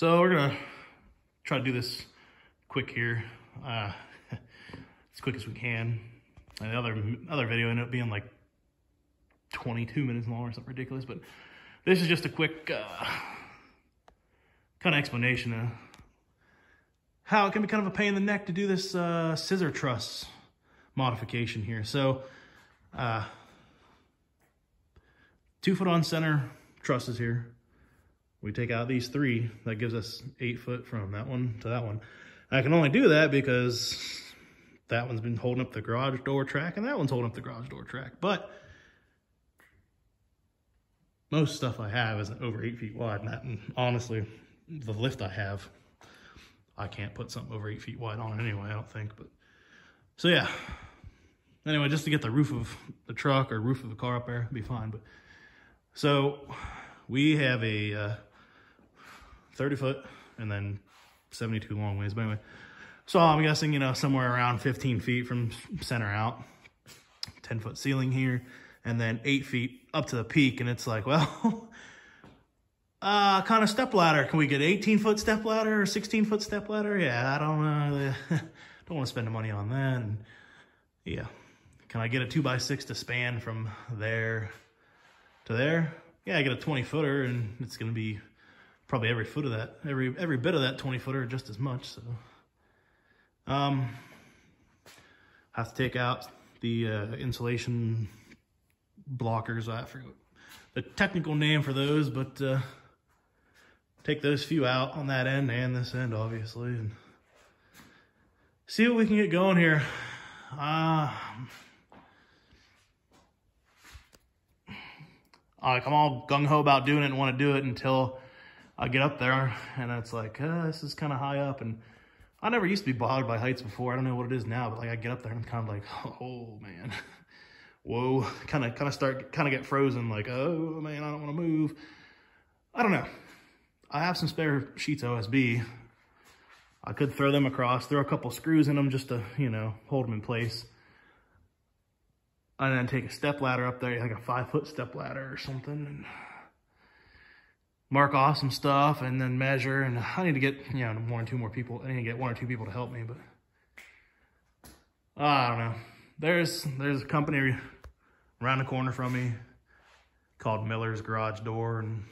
So we're gonna try to do this quick here, uh, as quick as we can. And the other other video ended up being like 22 minutes long or something ridiculous, but this is just a quick uh, kind of explanation of how it can be kind of a pain in the neck to do this uh, scissor truss modification here. So, uh, two foot on center trusses here. We take out these three, that gives us eight foot from that one to that one. I can only do that because that one's been holding up the garage door track and that one's holding up the garage door track. But most stuff I have isn't over eight feet wide. And, that, and honestly, the lift I have, I can't put something over eight feet wide on it anyway, I don't think. But so yeah. Anyway, just to get the roof of the truck or roof of the car up there, be fine. But so we have a uh, 30 foot and then 72 long ways. But anyway, so I'm guessing, you know, somewhere around 15 feet from center out, 10 foot ceiling here, and then eight feet up to the peak. And it's like, well, uh, kind of step ladder. Can we get 18 foot step ladder or 16 foot step ladder? Yeah, I don't know. don't want to spend the money on that. And yeah. Can I get a two by six to span from there to there? Yeah, I get a 20 footer and it's going to be probably every foot of that, every every bit of that 20 footer just as much. So, um, have to take out the uh, insulation blockers. I forget the technical name for those, but uh, take those few out on that end and this end, obviously, and see what we can get going here. Uh, like I'm all gung ho about doing it and want to do it until I get up there and it's like, uh, this is kind of high up. And I never used to be bothered by heights before. I don't know what it is now, but like I get up there and I'm kind of like, oh man, whoa, kind of, kind of start, kind of get frozen. Like, oh man, I don't want to move. I don't know. I have some spare sheets OSB. I could throw them across, throw a couple screws in them just to, you know, hold them in place. And then take a step ladder up there, like a five foot step ladder or something. And mark off some stuff and then measure. And I need to get, you know, one or two more people. I need to get one or two people to help me, but I don't know. There's, there's a company around the corner from me called Miller's Garage Door. And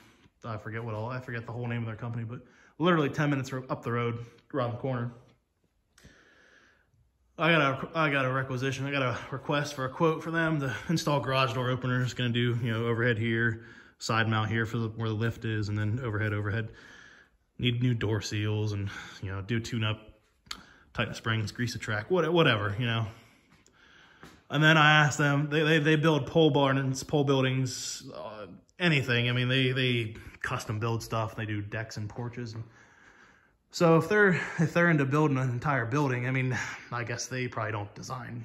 I forget what all, I forget the whole name of their company, but literally 10 minutes up the road around the corner. I got a, I got a requisition. I got a request for a quote for them to install garage door openers. Going to do, you know, overhead here, side mount here for the, where the lift is, and then overhead, overhead. Need new door seals and, you know, do tune up, tighten springs, grease the track, whatever, you know. And then I asked them, they, they, they build pole barns, pole buildings, uh, anything. I mean, they, they custom build stuff. They do decks and porches. And so if they're, if they're into building an entire building, I mean, I guess they probably don't design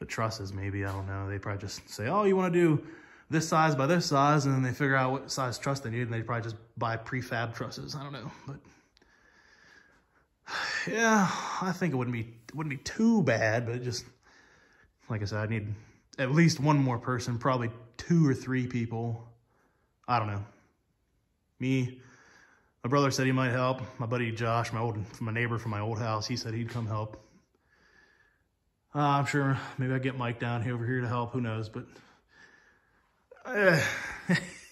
the trusses maybe, I don't know. They probably just say, oh, you want to do this size by this size, and then they figure out what size truss they need, and they probably just buy prefab trusses. I don't know, but yeah, I think it wouldn't be it wouldn't be too bad, but just like I said, I need at least one more person, probably two or three people. I don't know. Me, my brother said he might help. My buddy Josh, my old my neighbor from my old house, he said he'd come help. Uh, I'm sure maybe I get Mike down here over here to help. Who knows? But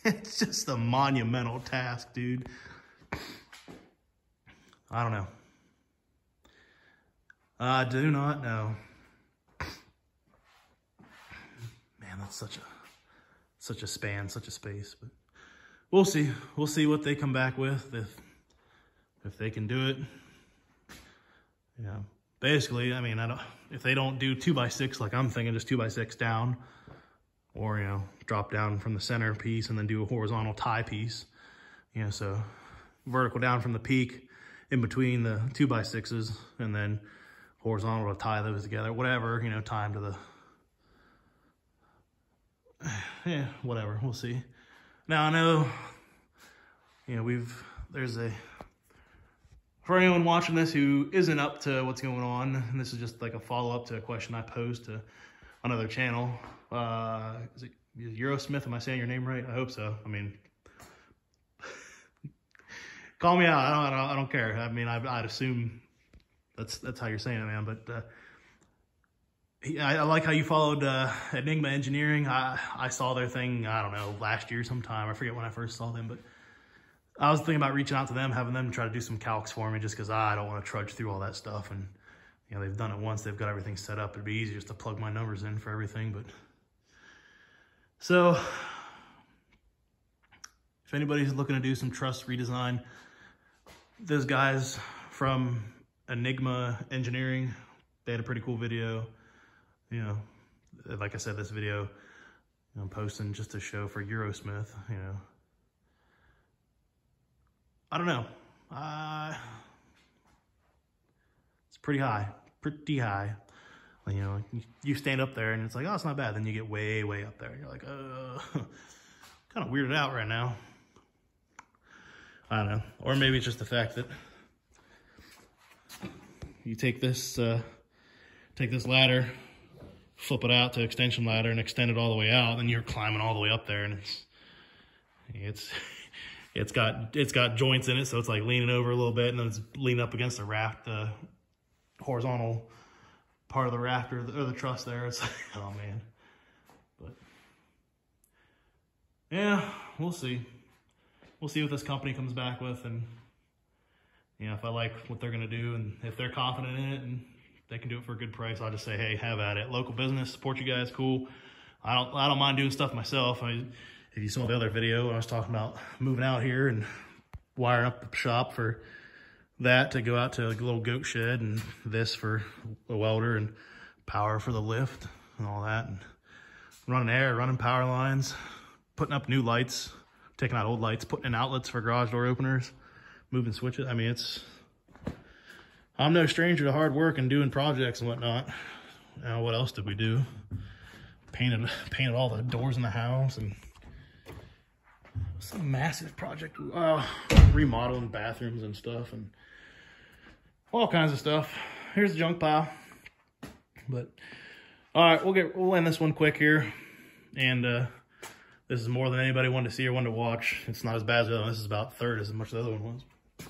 it's just a monumental task, dude. I don't know. I do not know. Man, that's such a such a span, such a space, but we'll see. We'll see what they come back with if if they can do it. Yeah. Basically, I mean, I don't if they don't do two by six like I'm thinking, just two by six down, or, you know, drop down from the center piece and then do a horizontal tie piece. You know, so vertical down from the peak in between the two by sixes and then horizontal to tie those together, whatever, you know, time to the, yeah, whatever, we'll see. Now I know, you know, we've, there's a, for anyone watching this who isn't up to what's going on, and this is just like a follow-up to a question I posed to another channel, uh, is it Eurosmith? Am I saying your name right? I hope so. I mean, call me out. I don't, I don't, I don't care. I mean, I, I'd assume that's that's how you're saying it, man. But uh, I, I, like how you followed uh, Enigma Engineering. I I saw their thing. I don't know last year sometime. I forget when I first saw them, but I was thinking about reaching out to them, having them try to do some calcs for me, just because I don't want to trudge through all that stuff. And you know, they've done it once. They've got everything set up. It'd be easy just to plug my numbers in for everything. But so if anybody's looking to do some truss redesign, those guys from Enigma Engineering, they had a pretty cool video. You know, like I said, this video I'm posting just to show for Eurosmith, you know. I don't know. Uh, it's pretty high, pretty high. You know, you stand up there and it's like, oh, it's not bad. Then you get way, way up there. You're like, uh, kind of weirded out right now. I don't know. Or maybe it's just the fact that you take this, uh, take this ladder, flip it out to extension ladder and extend it all the way out, and you're climbing all the way up there and it's, it's, it's got, it's got joints in it. So it's like leaning over a little bit and then it's leaning up against the raft, the horizontal part of the rafter or the, truss there. It's like, oh man. But yeah, we'll see we'll see what this company comes back with and you know if I like what they're gonna do and if they're confident in it and they can do it for a good price, I'll just say, hey, have at it. Local business, support you guys, cool. I don't I don't mind doing stuff myself. I if you saw the other video, I was talking about moving out here and wiring up the shop for that to go out to a little goat shed and this for a welder and power for the lift and all that and running air, running power lines, putting up new lights, taking out old lights, putting in outlets for garage door openers, moving switches. I mean, it's, I'm no stranger to hard work and doing projects and whatnot. Now, what else did we do? Painted, painted all the doors in the house and some massive project. Uh, remodeling bathrooms and stuff and all kinds of stuff. Here's the junk pile. But, all right, we'll get, we'll end this one quick here. And, uh, this is more than anybody wanted to see or wanted to watch. It's not as bad as the other one. This is about third as much as the other one was. If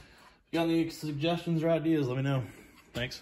you got any suggestions or ideas, let me know. Thanks.